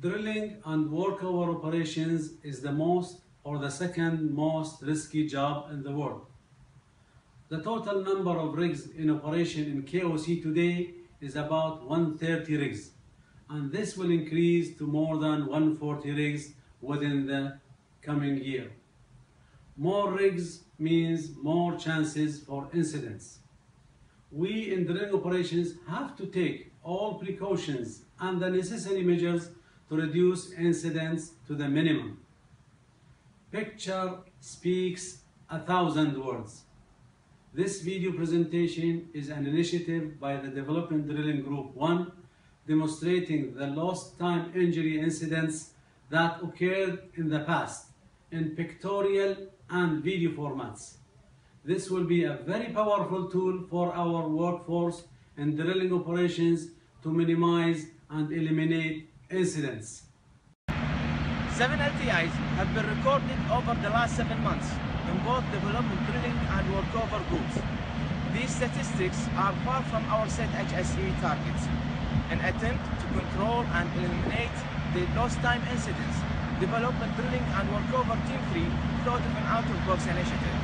Drilling and workover operations is the most or the second most risky job in the world. The total number of rigs in operation in KOC today is about 130 rigs, and this will increase to more than 140 rigs within the coming year. More rigs means more chances for incidents. We in drilling operations have to take all precautions and the necessary measures to reduce incidents to the minimum. Picture speaks a thousand words. This video presentation is an initiative by the Development Drilling Group 1 demonstrating the lost time injury incidents that occurred in the past in pictorial and video formats. This will be a very powerful tool for our workforce in drilling operations to minimize and eliminate incidents. Seven LTIs have been recorded over the last seven months in both development drilling and workover groups. These statistics are far from our set HSE targets. An attempt to control and eliminate the lost time incidents, development drilling and workover team 3 thought of an out-of-box initiative.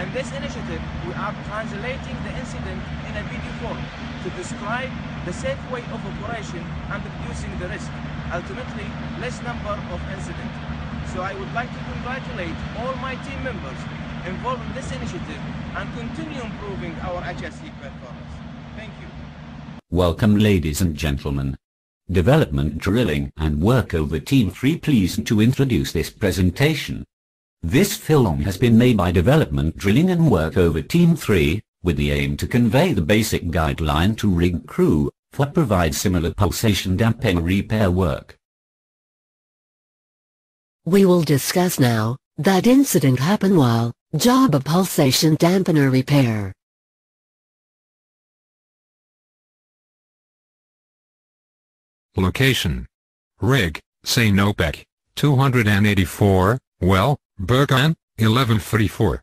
In this initiative, we are translating the incident in a video form to describe the safe way of operation and reducing the risk, ultimately less number of incidents. So I would like to congratulate all my team members involved in this initiative and continue improving our HSE performance. Thank you. Welcome ladies and gentlemen. Development Drilling and Workover Team 3 pleased to introduce this presentation. This film has been made by Development Drilling and Workover Team 3, with the aim to convey the basic guideline to rig crew, for provide similar pulsation damping repair work. We will discuss now, that incident happened while, job of pulsation dampener repair. Location. Rig, Sinopec, 284, well, Burgan, 1144.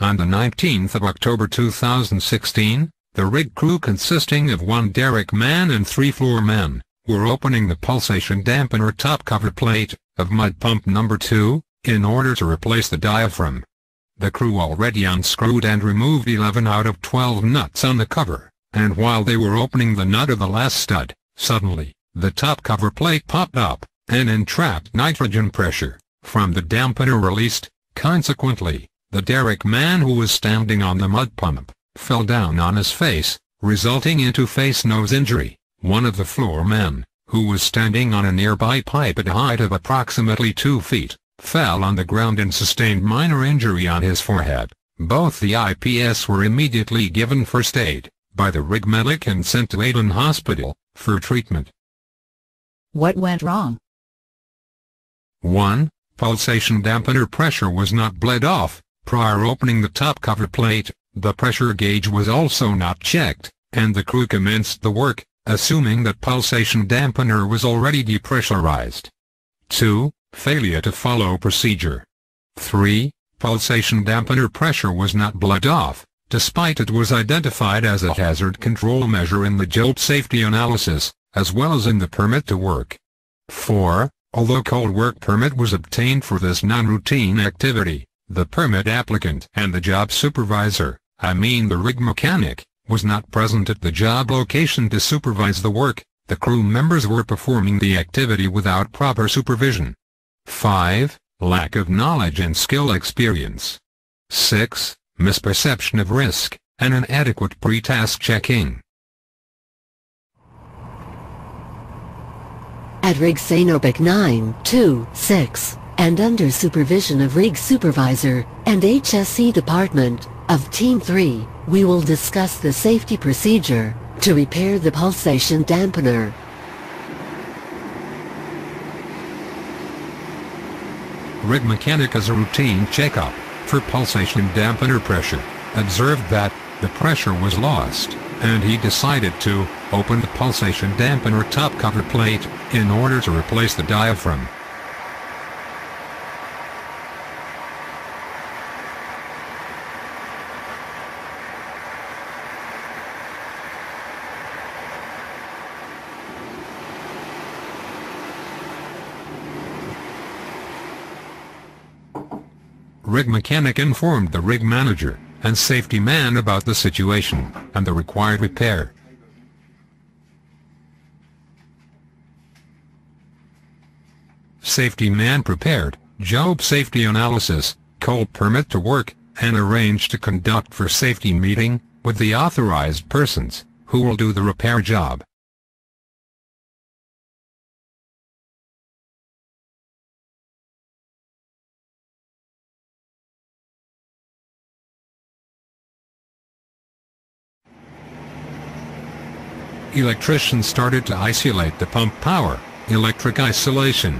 On the 19th of October 2016, the rig crew consisting of one derrick man and three floor men, were opening the pulsation dampener top cover plate, of mud pump number 2, in order to replace the diaphragm. The crew already unscrewed and removed 11 out of 12 nuts on the cover, and while they were opening the nut of the last stud, suddenly, the top cover plate popped up, and entrapped nitrogen pressure, from the dampener released, consequently, the derrick man who was standing on the mud pump, fell down on his face, resulting into face-nose injury. One of the floor men, who was standing on a nearby pipe at a height of approximately 2 feet, fell on the ground and sustained minor injury on his forehead. Both the IPS were immediately given first aid, by the rig medic and sent to Aden Hospital, for treatment. What went wrong? 1. Pulsation dampener pressure was not bled off. Prior opening the top cover plate, the pressure gauge was also not checked, and the crew commenced the work, assuming that pulsation dampener was already depressurized. 2. Failure to follow procedure. 3. Pulsation dampener pressure was not bled off, despite it was identified as a hazard control measure in the job safety analysis, as well as in the permit to work. 4. Although cold work permit was obtained for this non-routine activity, the permit applicant and the job supervisor, I mean the rig mechanic, was not present at the job location to supervise the work, the crew members were performing the activity without proper supervision. 5. Lack of knowledge and skill experience. 6. Misperception of risk, and inadequate pre-task checking. At Rig Sinopec 9, 2, 6, and under supervision of Rig Supervisor and HSE Department of Team 3, we will discuss the safety procedure to repair the pulsation dampener. Rig mechanic as a routine checkup for pulsation dampener pressure, observed that the pressure was lost, and he decided to open the pulsation dampener top cover plate in order to replace the diaphragm. Rig mechanic informed the rig manager and safety man about the situation and the required repair. Safety man prepared job safety analysis, called permit to work, and arranged to conduct for safety meeting with the authorized persons who will do the repair job. Electricians started to isolate the pump power, electric isolation.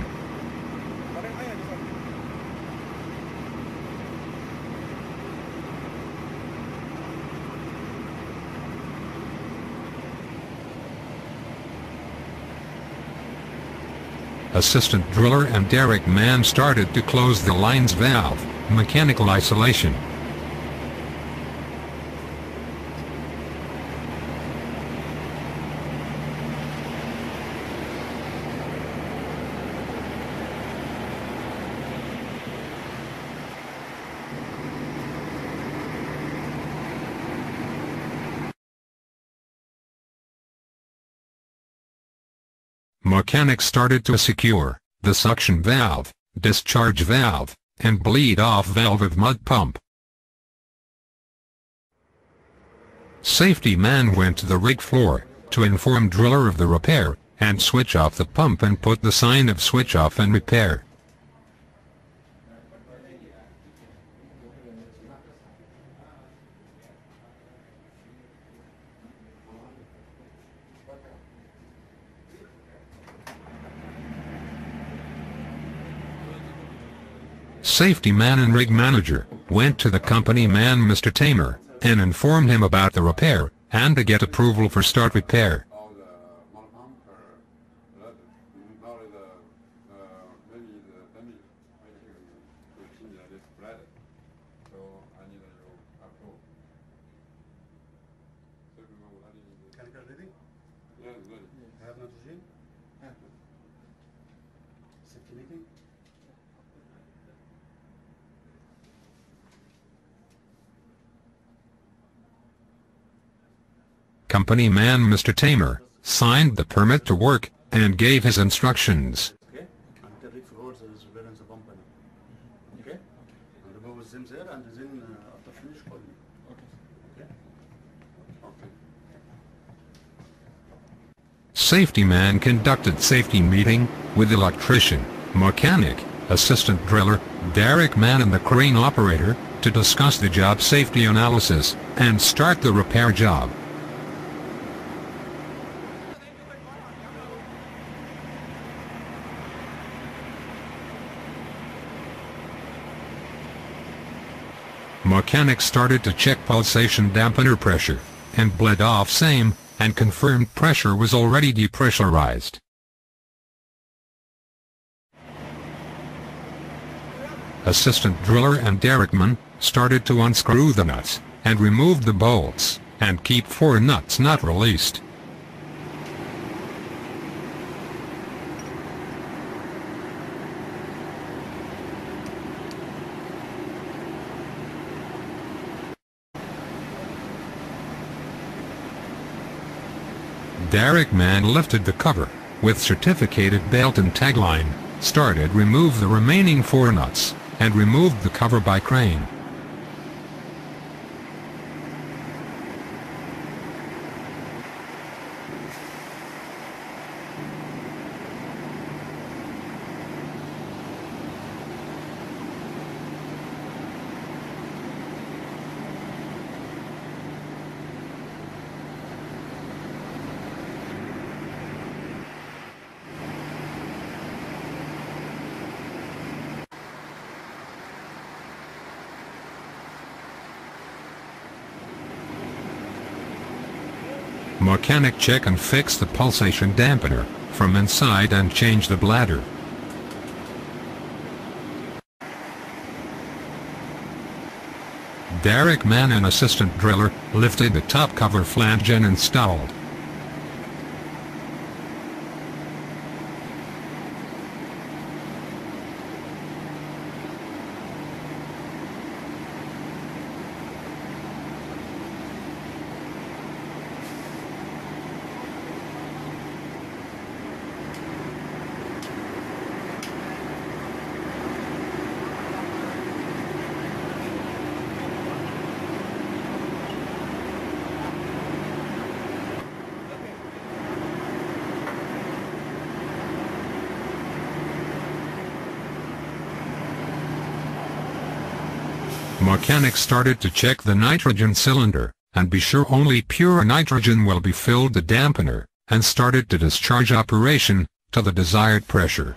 Assistant driller and derrick man started to close the line's valve, mechanical isolation. Mechanics started to secure the suction valve, discharge valve, and bleed-off valve of mud pump. Safety man went to the rig floor to inform driller of the repair and switch off the pump and put the sign of switch off and repair. Safety man and rig manager went to the company man Mr. Tamer and informed him about the repair and to get approval for start repair. all the mud pump uh, blood, now the uh, maybe the damage making to change this blood. So I need you approve. So we will add in the- Can I get ready? Yeah, ready. Have nitrogen? Safety meeting? Company man Mr. Tamer signed the permit to work and gave his instructions. Okay? And the rig there is balance the company. Okay? And with them there and then uh, after finish call me. Okay? Okay? Safety man conducted safety meeting with electrician, mechanic, assistant driller, derrick man and the crane operator to discuss the job safety analysis and start the repair job. Mechanic started to check pulsation dampener pressure, and bled off same, and confirmed pressure was already depressurized. Assistant driller and derrickman started to unscrew the nuts, and removed the bolts, and keep four nuts not released. Derrick man lifted the cover, with certificated belt and tagline, started remove the remaining four nuts, and removed the cover by crane. Mechanic check and fix the pulsation dampener from inside and change the bladder. Derrick man and assistant driller lifted the top cover flange and installed. Started to check the nitrogen cylinder, and be sure only pure nitrogen will be filled the dampener, and started to discharge operation, to the desired pressure.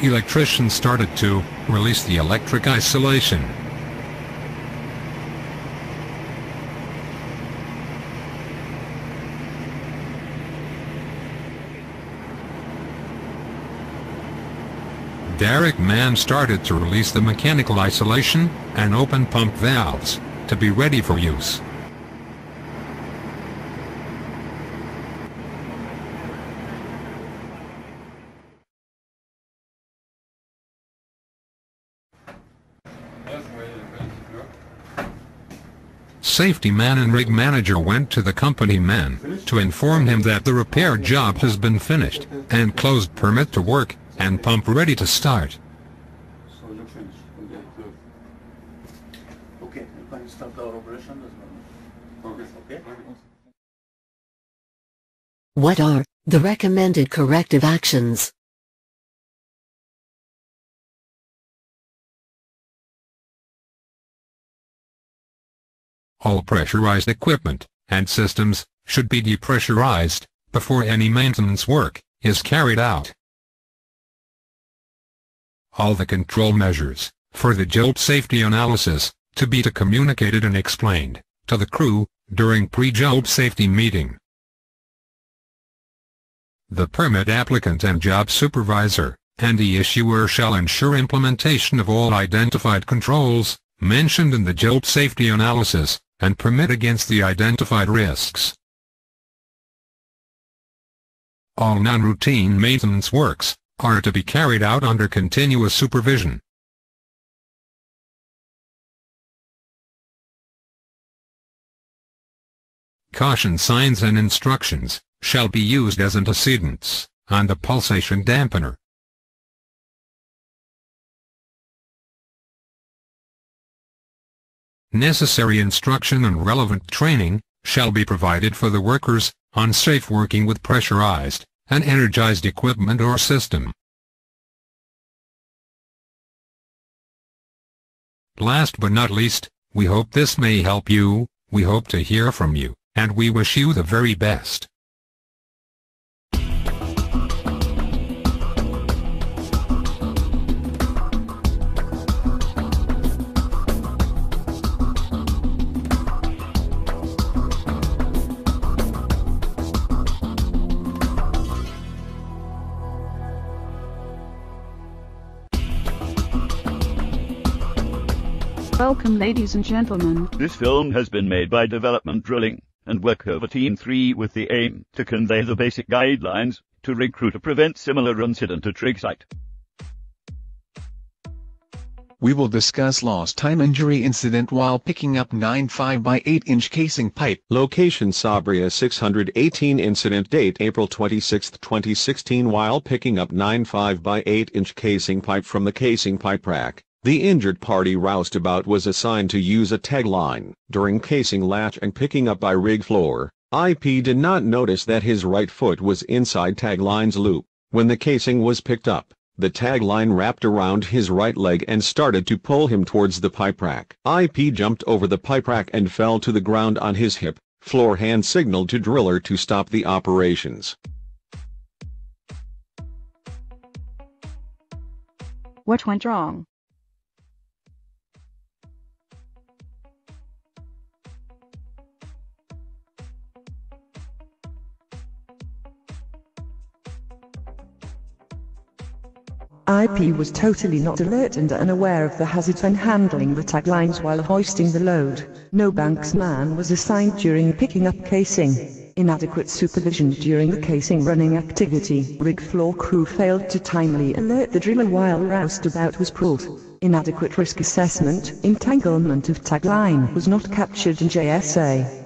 Electricians started to release the electric isolation. Derrick man started to release the mechanical isolation and open pump valves to be ready for use. Safety man and rig manager went to the company man to inform him that the repair job has been finished and closed permit to work and pump ready to start. So you finish. Okay, close. Okay, you can start our operation as well. Okay. Okay? What are the recommended corrective actions? All pressurized equipment and systems should be depressurized before any maintenance work is carried out. All the control measures for the job safety analysis to be to communicated and explained to the crew during pre-job safety meeting. The permit applicant and job supervisor and the issuer shall ensure implementation of all identified controls mentioned in the job safety analysis and permit against the identified risks. All non-routine maintenance works are to be carried out under continuous supervision. Caution signs and instructions shall be used as antecedents on the pulsation dampener. Necessary instruction and relevant training shall be provided for the workers on safe working with pressurized and energized equipment or system. Last but not least, we hope this may help you, we hope to hear from you, and we wish you the very best. Welcome ladies and gentlemen. This film has been made by Development Drilling and Workover Team 3 with the aim to convey the basic guidelines to recruit crew to prevent similar incident at rig site. We will discuss lost time injury incident while picking up 9.5 by 8 inch casing pipe. Location Sabriya 618 Incident date April 26, 2016 While picking up 9.5 by 8 inch casing pipe from the casing pipe rack, the injured party roustabout was assigned to use a tagline. During casing latch and picking up by rig floor, IP did not notice that his right foot was inside tagline's loop. When the casing was picked up, the tagline wrapped around his right leg and started to pull him towards the pipe rack. IP jumped over the pipe rack and fell to the ground on his hip. Floor hand signaled to driller to stop the operations. What went wrong? IP was totally not alert and unaware of the hazards when handling the taglines while hoisting the load. No banksman was assigned during picking up casing. Inadequate supervision during the casing running activity. Rig floor crew failed to timely alert the driller while roustabout was pulled. Inadequate risk assessment. Entanglement of tagline was not captured in JSA.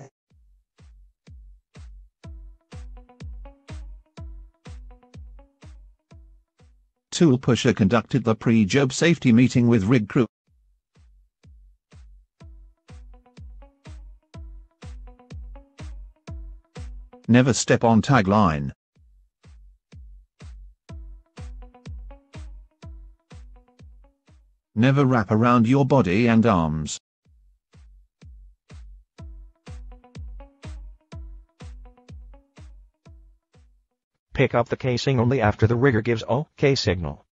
Tool Pusher conducted the pre-job safety meeting with rig crew. Never step on tagline. Never wrap around your body and arms. Pick up the casing only after the rigger gives OK signal.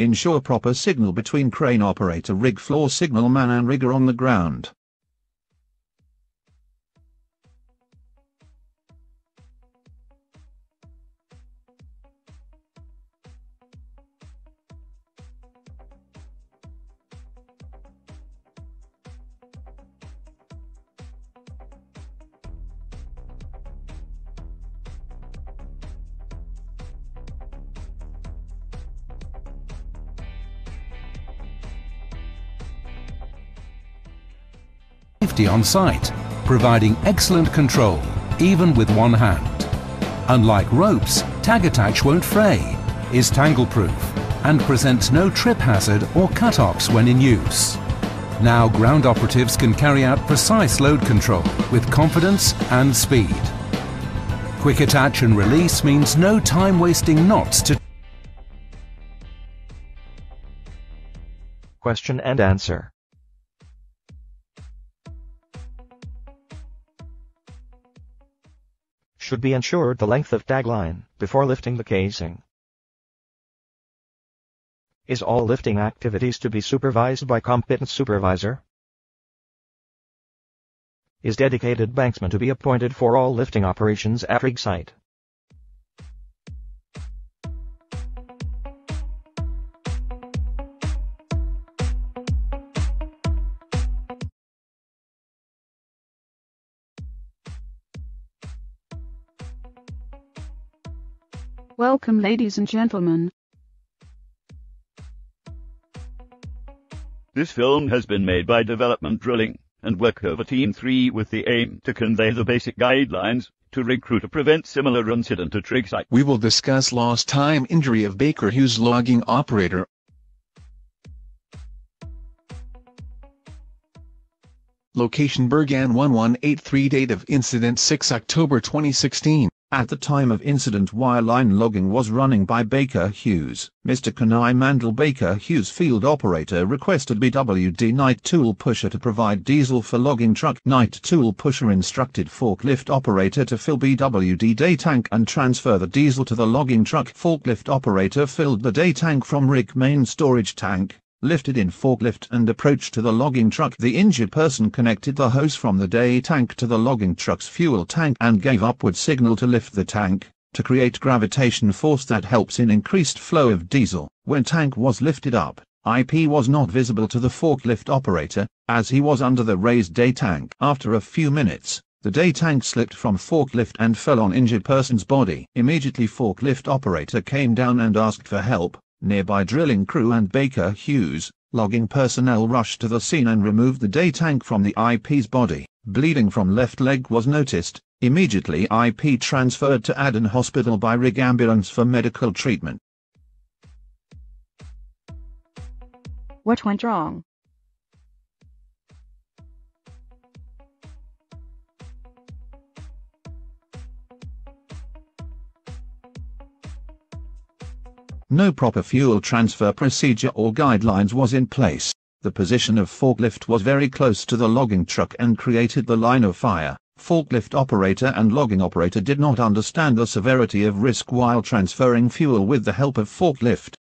Ensure proper signal between crane operator rig floor signal man and rigger on the ground. Safety on site, providing excellent control, even with one hand. Unlike ropes, tag attach won't fray, is tangle-proof, and presents no trip hazard or cut-offs when in use. Now ground operatives can carry out precise load control with confidence and speed. Quick attach and release means no time wasting knots to Question and answer. Should be ensured the length of tagline before lifting the casing. Is all lifting activities to be supervised by competent supervisor? Is dedicated banksman to be appointed for all lifting operations at rig site? Welcome ladies and gentlemen. This film has been made by Development Drilling and Workover Team 3 with the aim to convey the basic guidelines to recruit crew to prevent similar incident at rig site. We will discuss lost time injury of Baker Hughes logging operator. Location Burgan 1183 Date of incident 6 October 2016 At the time of incident wireline logging was running by Baker Hughes. Mr. Kanai Mandel Baker Hughes field operator requested BWD night tool pusher to provide diesel for logging truck. Night tool pusher instructed forklift operator to fill BWD day tank and transfer the diesel to the logging truck. Forklift operator filled the day tank from rig main storage tank lifted in forklift and approached to the logging truck. The injured person connected the hose from the day tank to the logging truck's fuel tank and gave upward signal to lift the tank, to create gravitation force that helps in increased flow of diesel. When tank was lifted up, IP was not visible to the forklift operator, as he was under the raised day tank. After a few minutes, the day tank slipped from forklift and fell on injured person's body. Immediately forklift operator came down and asked for help. Nearby drilling crew and Baker Hughes, logging personnel rushed to the scene and removed the day tank from the IP's body. Bleeding from left leg was noticed. Immediately IP transferred to Aden Hospital by rig ambulance for medical treatment. What went wrong? No proper fuel transfer procedure or guidelines was in place. The position of forklift was very close to the logging truck and created the line of fire. Forklift operator and logging operator did not understand the severity of risk while transferring fuel with the help of forklift.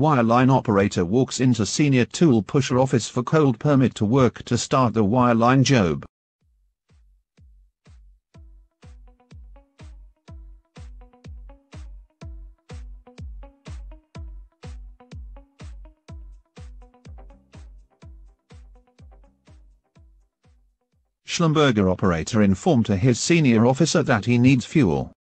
Wireline operator walks into senior tool pusher office for cold permit to work to start the wireline job. Schlumberger operator informed to his senior officer that he needs fuel.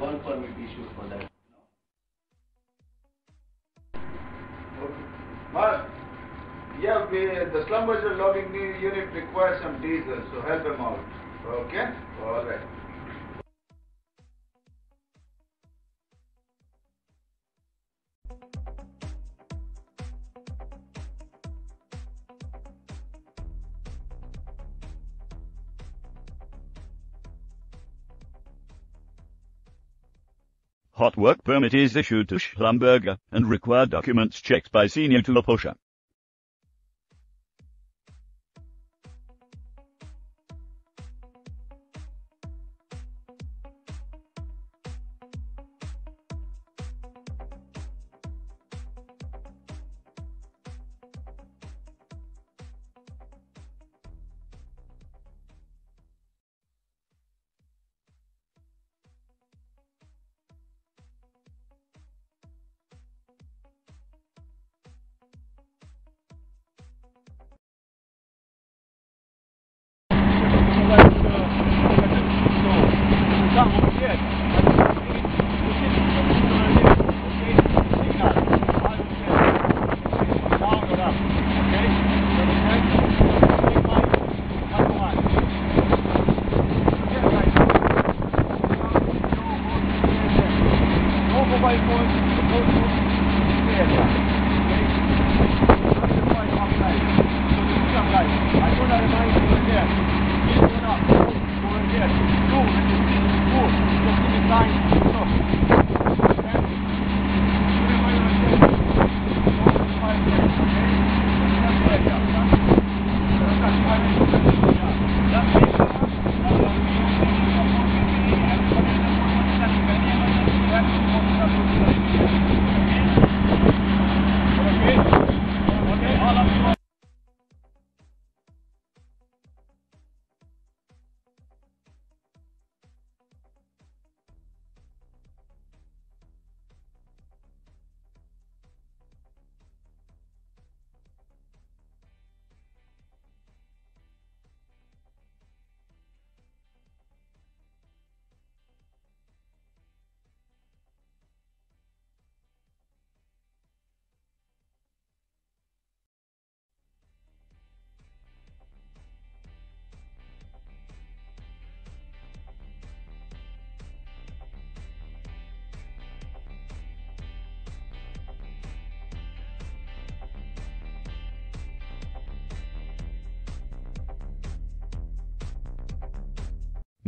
One permit issued for that. Okay. Mark, yeah, we, the Schlumberger logging unit requires some diesel, so help them out. Okay? All Hot work permit is issued to Schlumberger and required documents checked by senior tool pusher.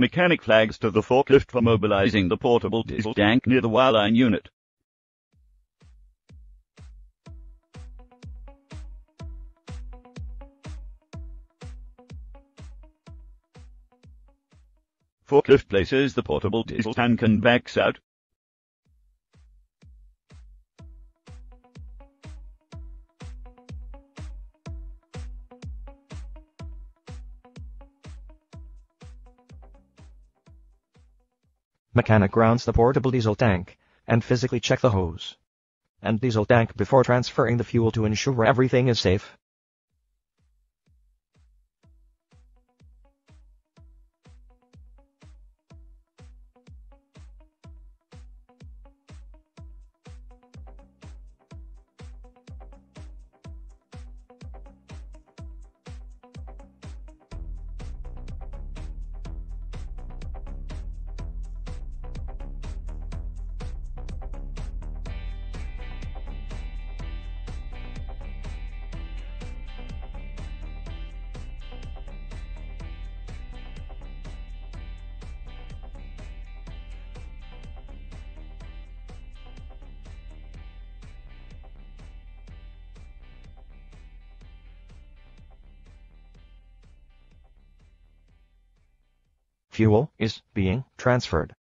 Mechanic flags to the forklift for mobilizing the portable diesel tank near the wireline unit. Forklift places the portable diesel tank and backs out. Mechanic grounds the portable diesel tank and physically check the hose and diesel tank before transferring the fuel to ensure everything is safe. Fuel is being transferred.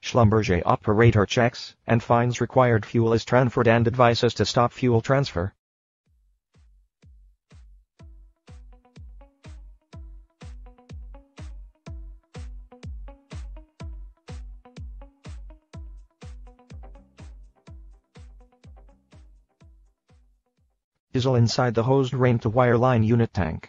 Schlumberger operator checks and finds required fuel is transferred and advises to stop fuel transfer. Inside the hosed rain to wireline unit tank.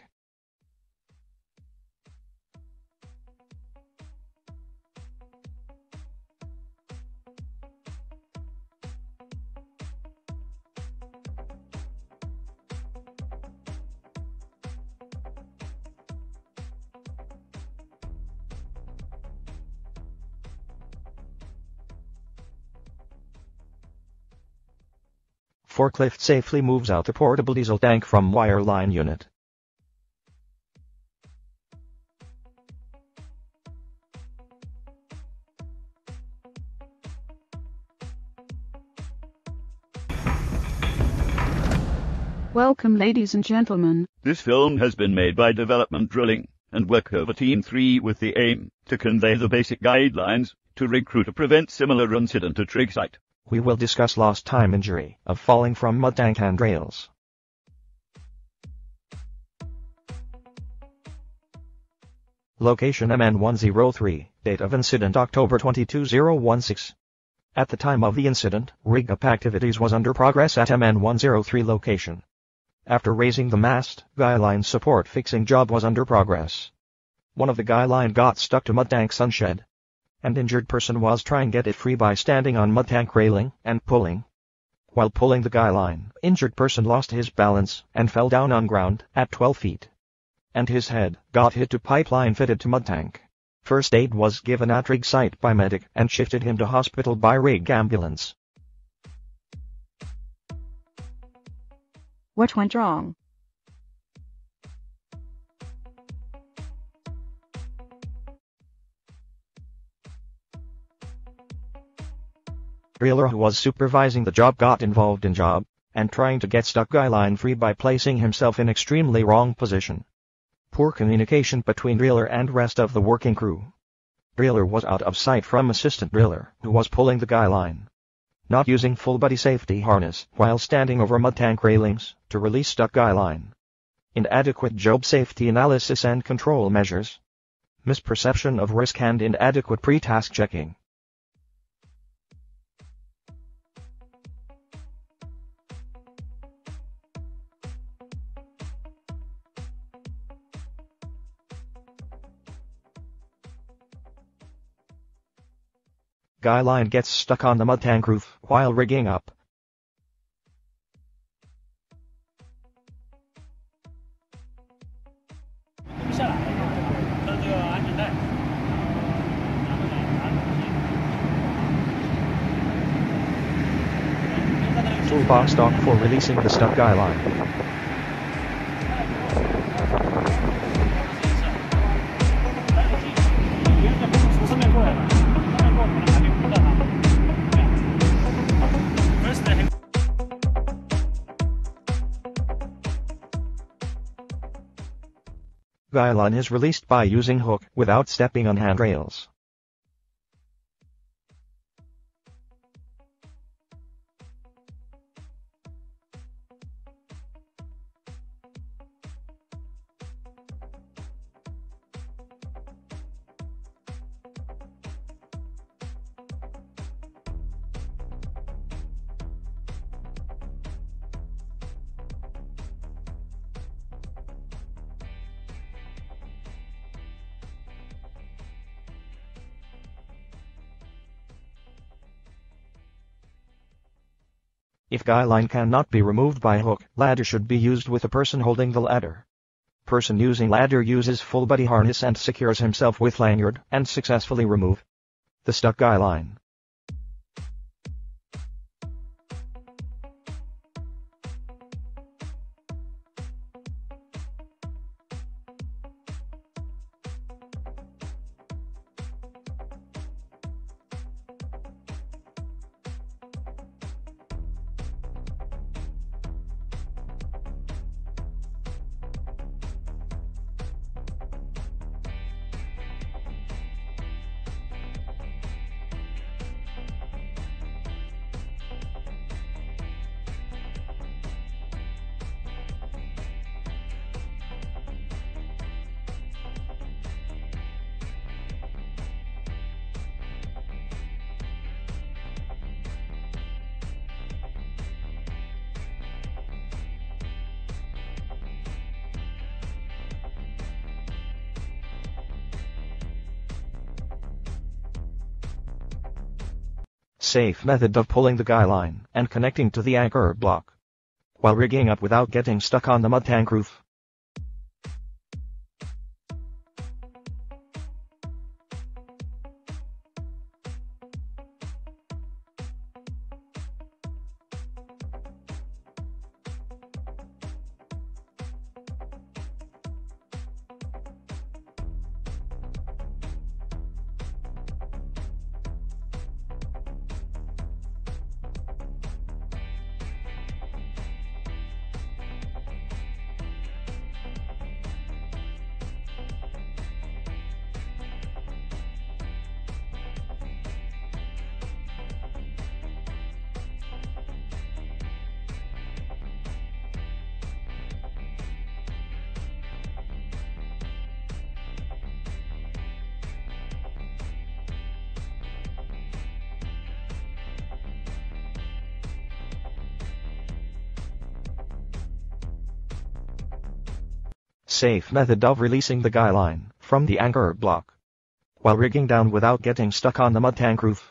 Forklift safely moves out the portable diesel tank from wireline unit. Welcome ladies and gentlemen. This film has been made by Development Drilling and Workover Team 3 with the aim to convey the basic guidelines to recruit crew to prevent similar incident at rig site. We will discuss lost time injury of falling from mud tank handrails. Location MN103, date of incident October 22016. At the time of the incident, rig up activities was under progress at MN103 location. After raising the mast, guy line support fixing job was under progress. One of the guy line got stuck to mud tank sunshed. And injured person was trying to get it free by standing on mud tank railing and pulling. While pulling the guy line, injured person lost his balance and fell down on ground at 12 feet. And his head got hit to pipeline fitted to mud tank. First aid was given at rig site by medic and shifted him to hospital by rig ambulance. What went wrong? Driller who was supervising the job got involved in job and trying to get stuck guy line free by placing himself in extremely wrong position. Poor communication between driller and rest of the working crew. Driller was out of sight from assistant driller who was pulling the guy line. Not using full body safety harness while standing over mud tank railings to release stuck guy line. Inadequate job safety analysis and control measures. Misperception of risk and inadequate pre-task checking. Guy line gets stuck on the mud tank roof while rigging up. Toolbox talk for releasing the stuck guy line. Guy is released by using hook without stepping on handrails. If guy line cannot be removed by hook, ladder should be used with a person holding the ladder. Person using ladder uses full body harness and secures himself with lanyard and successfully remove the stuck guy line. Method of pulling the guy line and connecting to the anchor block. While rigging up without getting stuck on the mud tank roof. Safe method of releasing the guy line from the anchor block. While rigging down without getting stuck on the mud tank roof.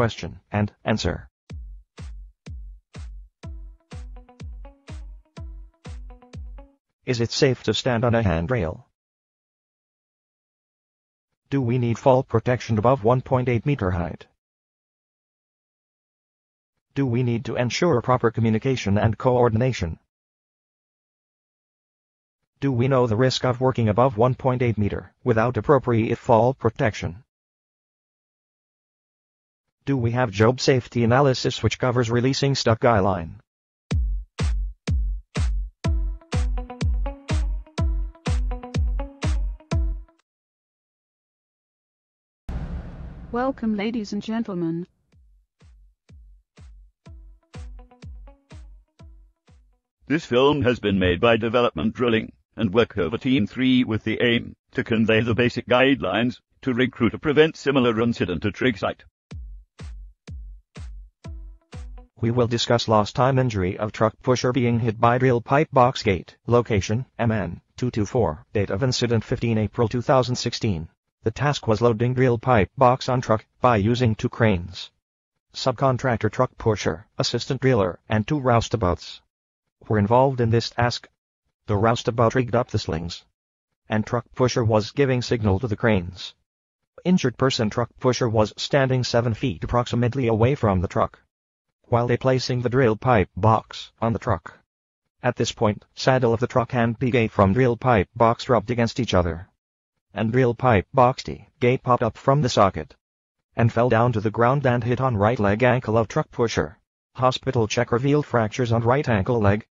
Question, and answer. Is it safe to stand on a handrail? Do we need fall protection above 1.8 meter height? Do we need to ensure proper communication and coordination? Do we know the risk of working above 1.8 meter without appropriate fall protection? Do we have job safety analysis which covers releasing stuck guy line? Welcome ladies and gentlemen. This film has been made by Development Drilling and Workover Team 3 with the aim to convey the basic guidelines to recruit crew to prevent similar incident at rig site. We will discuss lost time injury of truck pusher being hit by drill pipe box gate. Location, MN, 224. Date of incident 15 April 2016. The task was loading drill pipe box on truck by using two cranes. Subcontractor truck pusher, assistant driller, and two roustabouts were involved in this task. The roustabout rigged up the slings and truck pusher was giving signal to the cranes. Injured person truck pusher was standing 7 feet approximately away from the truck while they placing the drill pipe box on the truck. At this point, saddle of the truck and the gate from drill pipe box rubbed against each other. And drill pipe box T gate popped up from the socket and fell down to the ground and hit on right leg ankle of truck pusher. Hospital check revealed fractures on right ankle leg.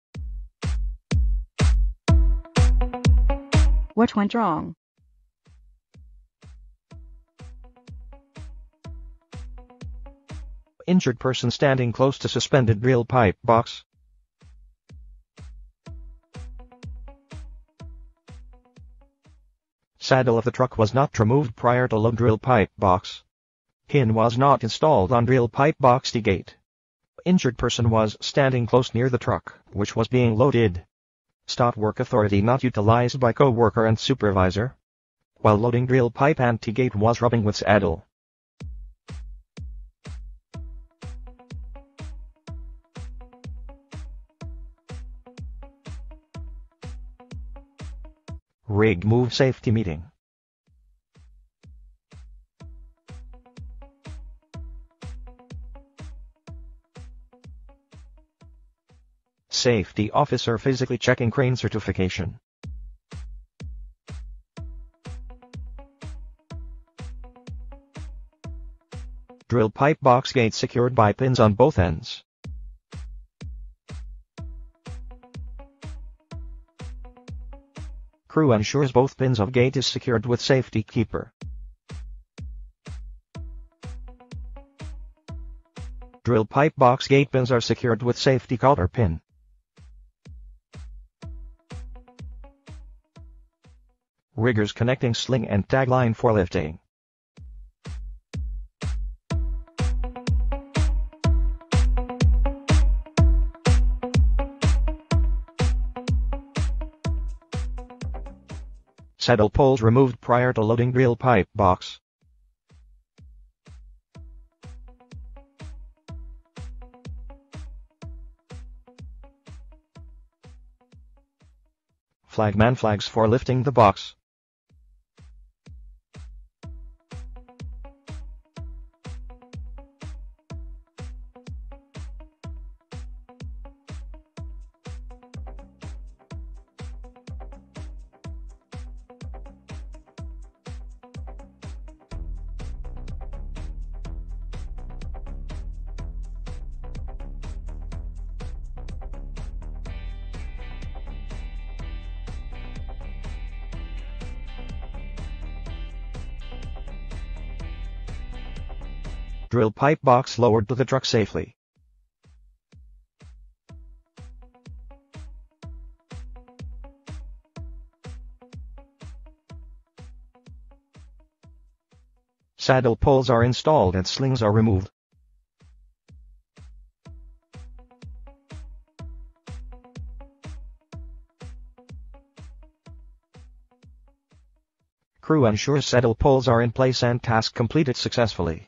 What went wrong? Injured person standing close to suspended drill pipe box. Saddle of the truck was not removed prior to load drill pipe box. Pin was not installed on drill pipe box T gate. Injured person was standing close near the truck, which was being loaded. Stop work authority not utilized by co-worker and supervisor. While loading drill pipe and T gate was rubbing with saddle. Rig move safety meeting. Safety officer physically checking crane certification. Drill pipe box gate secured by pins on both ends. Crew ensures both pins of gate is secured with safety keeper. Drill pipe box gate pins are secured with safety cotter pin. Riggers connecting sling and tagline for lifting. Saddle poles removed prior to loading drill pipe box. Flagman flags for lifting the box. Pipe box lowered to the truck safely. Saddle poles are installed and slings are removed. Crew ensures saddle poles are in place and task completed successfully.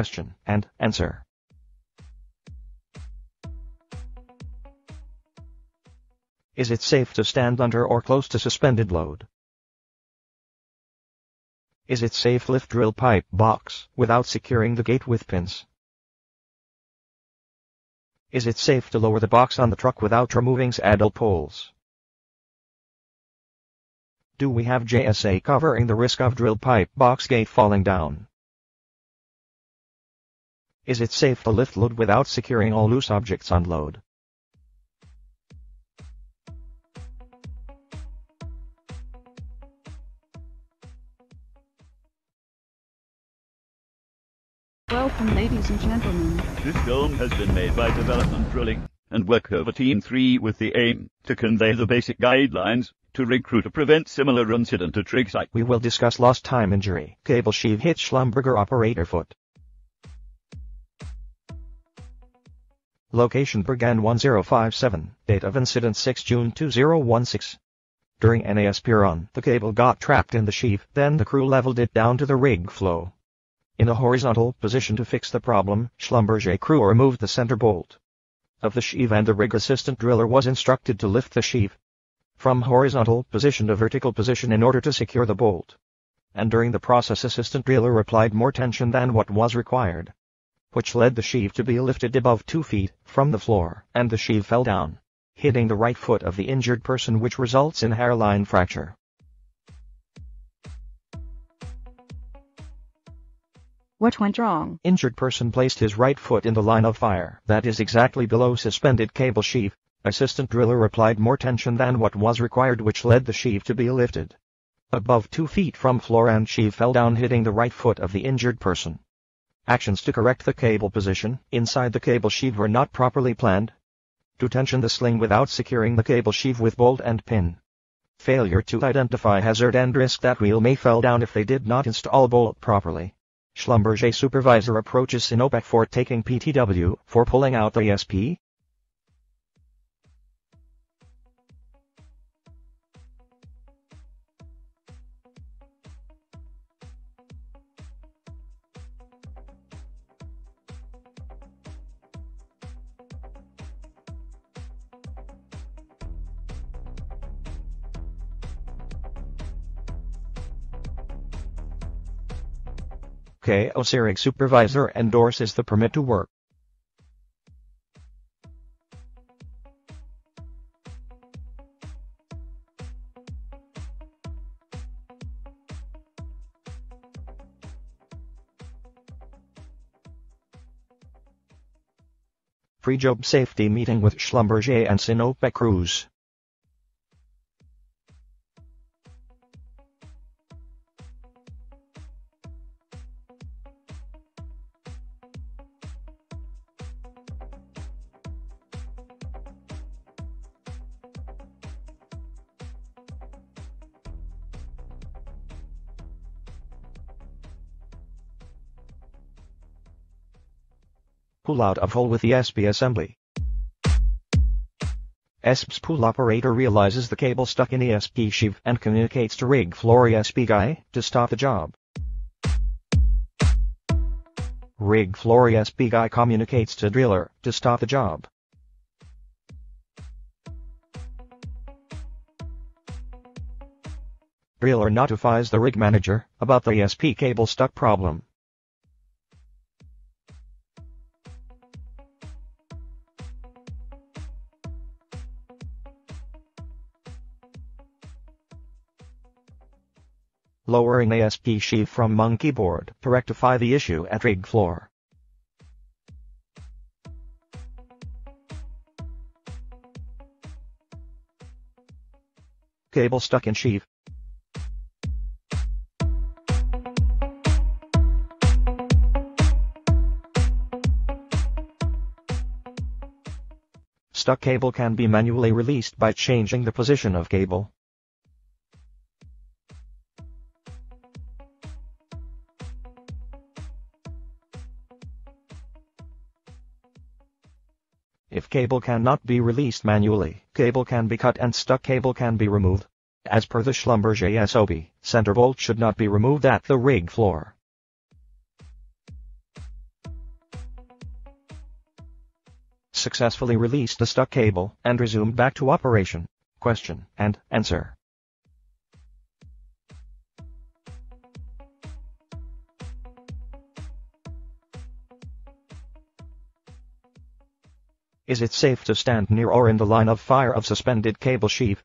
Question and answer. Is it safe to stand under or close to suspended load? Is it safe lift drill pipe box without securing the gate with pins? Is it safe to lower the box on the truck without removing saddle poles? Do we have JSA covering the risk of drill pipe box gate falling down? Is it safe to lift load without securing all loose objects on load? Welcome ladies and gentlemen. This film has been made by Development Drilling and Workover Team 3 with the aim to convey the basic guidelines to recruit crew to prevent similar incident at rig site. We will discuss lost time injury, cable sheave hit Schlumberger operator foot. Location Burgan 1057, date of incident 6 June 2016. During an ESP run, the cable got trapped in the sheave, then the crew leveled it down to the rig floor. In a horizontal position to fix the problem, Schlumberger crew removed the center bolt of the sheave and the rig assistant driller was instructed to lift the sheave from horizontal position to vertical position in order to secure the bolt. And during the process assistant driller applied more tension than what was required, which led the sheave to be lifted above two feet from the floor, and the sheave fell down, hitting the right foot of the injured person which results in hairline fracture. What went wrong? Injured person placed his right foot in the line of fire that is exactly below suspended cable sheave. Assistant driller applied more tension than what was required which led the sheave to be lifted above two feet from floor and sheave fell down hitting the right foot of the injured person. Actions to correct the cable position inside the cable sheave were not properly planned. To tension the sling without securing the cable sheave with bolt and pin. Failure to identify hazard and risk that wheel may fall down if they did not install bolt properly. Schlumberger supervisor approaches Sinopec for taking PTW for pulling out the ESP. KOC rig supervisor endorses the permit to work. Pre-job safety meeting with Schlumberger and Sinopec crews. Pull out of hole with the ESP assembly. ESP spool operator realizes the cable stuck in the ESP sheave and communicates to rig floor ESP guy to stop the job. Rig floor ESP guy communicates to driller to stop the job. Driller notifies the rig manager about the ESP cable stuck problem. Lowering ESP sheave from monkey board to rectify the issue at rig floor. Cable stuck in sheave. Stuck cable can be manually released by changing the position of cable. Cable cannot be released manually, cable can be cut and stuck cable can be removed. As per the Schlumberger SOP, center bolt should not be removed at the rig floor. Successfully released the stuck cable and resumed back to operation. Question and answer. Is it safe to stand near or in the line of fire of suspended cable sheave?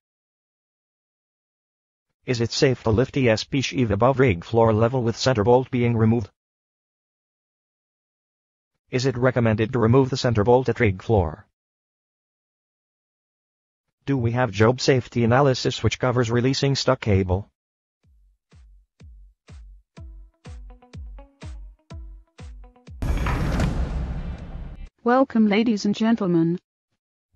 Is it safe to lift ESP sheave above rig floor level with center bolt being removed? Is it recommended to remove the center bolt at rig floor? Do we have job safety analysis which covers releasing stuck cable? Welcome ladies and gentlemen.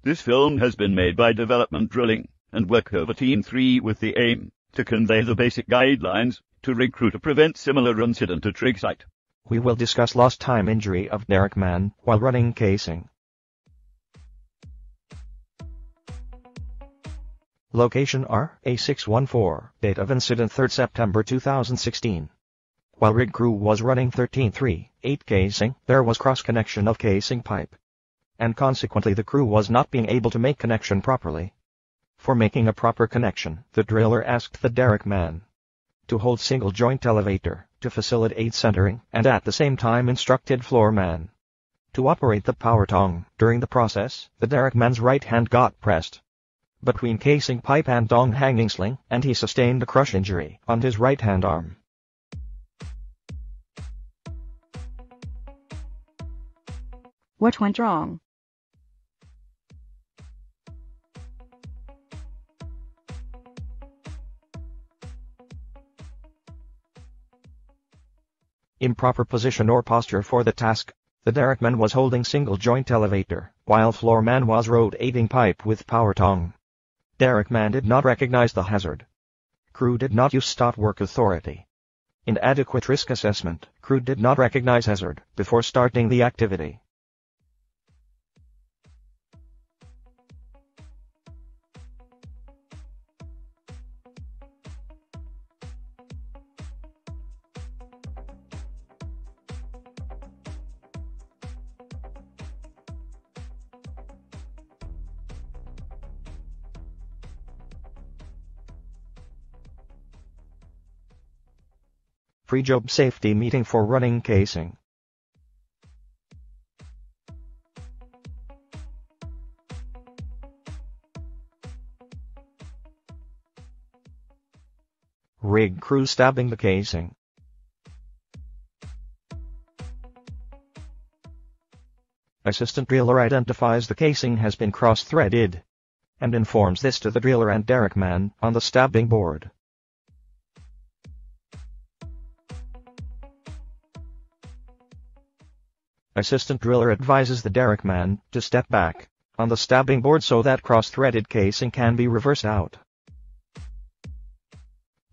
This film has been made by Development Drilling and Workover Team 3 with the aim to convey the basic guidelines to recruit crew to prevent similar incident at rig site. We will discuss lost time injury of Derrick man while running casing. Location RA614, date of incident 3rd September 2016. While rig crew was running 13-3, 8 casing, there was cross-connection of casing pipe. And consequently the crew was not being able to make connection properly. For making a proper connection, the driller asked the derrick man to hold single joint elevator, to facilitate centering, and at the same time instructed floor man to operate the power tong. During the process, the derrick man's right hand got pressed between casing pipe and tong hanging sling, and he sustained a crush injury on his right hand arm. What went wrong? Improper position or posture for the task. The derrickman was holding single joint elevator, while floorman was rotating pipe with power tong. Derrickman did not recognize the hazard. Crew did not use stop work authority. Inadequate risk assessment. Crew did not recognize hazard before starting the activity. Pre-job safety meeting for running casing. Rig crew stabbing the casing. Assistant driller identifies the casing has been cross-threaded and informs this to the driller and derrickman on the stabbing board. Assistant driller advises the derrickman to step back on the stabbing board so that cross-threaded casing can be reversed out.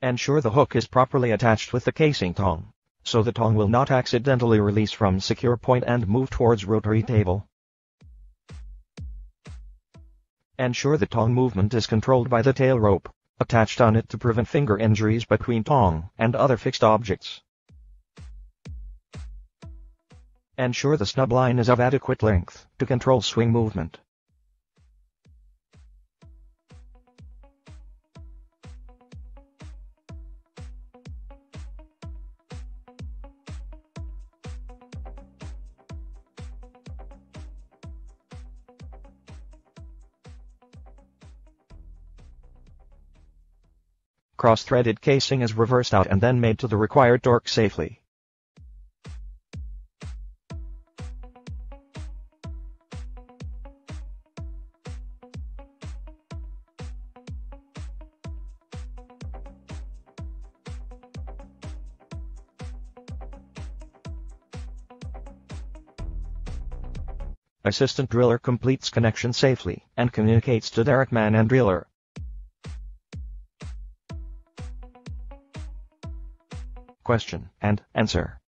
Ensure the hook is properly attached with the casing tong, so the tong will not accidentally release from secure point and move towards rotary table. Ensure the tong movement is controlled by the tail rope, attached on it to prevent finger injuries between tong and other fixed objects. Ensure the snub line is of adequate length to control swing movement. Cross-threaded casing is reversed out and then made to the required torque safely. Assistant driller completes connection safely and communicates to derrickman and driller. Question and answer.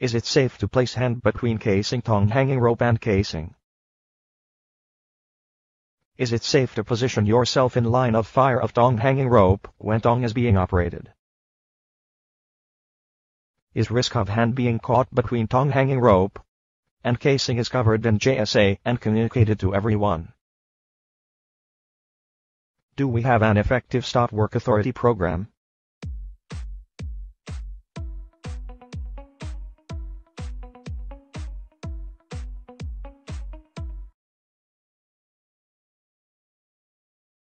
Is it safe to place hand between casing tong hanging rope and casing? Is it safe to position yourself in line of fire of tong hanging rope when tong is being operated? Is risk of hand being caught between tong hanging rope and casing is covered in JSA and communicated to everyone? Do we have an effective stop work authority program?